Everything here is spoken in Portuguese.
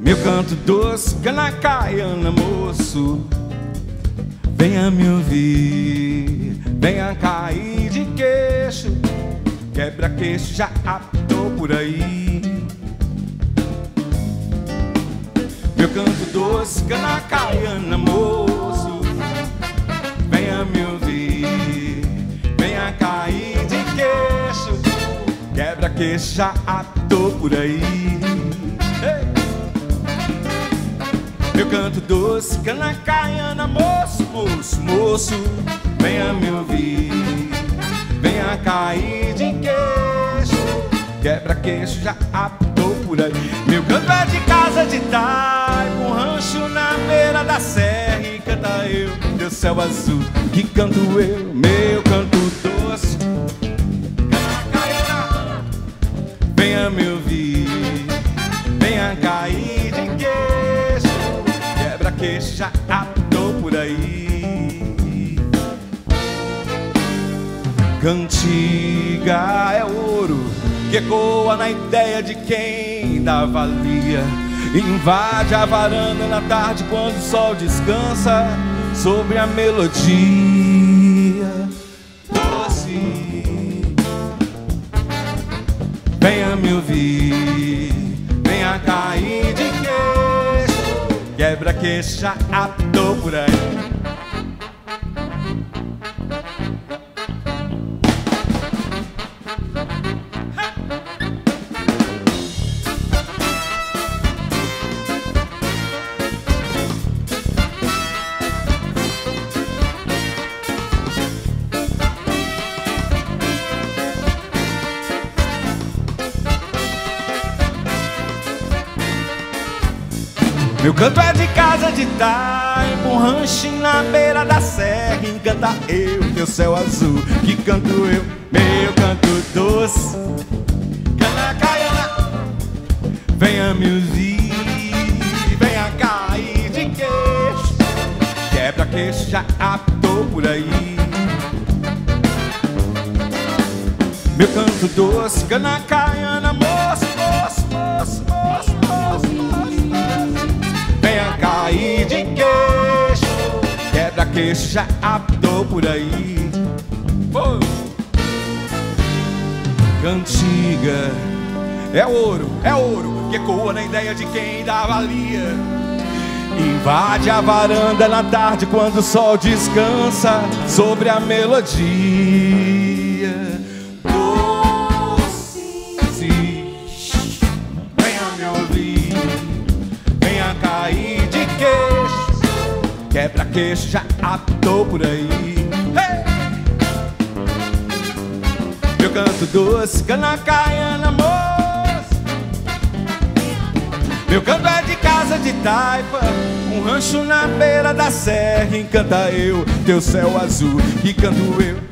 Meu canto doce, canacaiana, moço. Venha me ouvir, venha cair de queixo. Quebra queixo, já aptou por aí. Meu canto doce, canacaiana, moço. Venha me ouvir, venha cair de queixo. Quebra queixo, já aptou por aí canto doce, canacaiana, moço, moço, moço, venha me ouvir, venha cair de queixo, quebra queixo, já aptou por aí. Meu canto é de casa de taipa, um rancho na beira da serra, e canta eu, meu céu azul, que canto eu, meu canto queixo já aptou por aí. Cantiga é ouro que ecoa na ideia de quem dá valia. Invade a varanda na tarde quando o sol descansa sobre a melodia queixo, já aptou por aí. Meu canto é de casa de taipa, um ranchinho na beira da serra. Encanta eu, teu céu azul, que canto eu, meu canto doce. Canacaiana, venha me ouvir, venha cair de queixo. Quebra queixo, já aptou por aí. Meu canto doce, canacaiana, moço, moço, queixo, já aptou por aí. Cantiga é ouro, é ouro, que ecoa na ideia de quem dá valia. Invade a varanda na tarde quando o sol descansa sobre a melodia. Quebra queixo, já aptou por aí. Hey! Meu canto doce, canacaiana, moço. Meu canto é de casa de taipa, um rancho na beira da serra. Encanta eu, teu céu azul, que canto eu,